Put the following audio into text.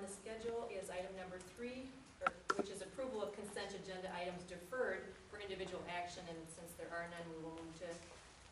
on the schedule is item number three, which is approval of consent agenda items deferred for individual action, and since there are none, we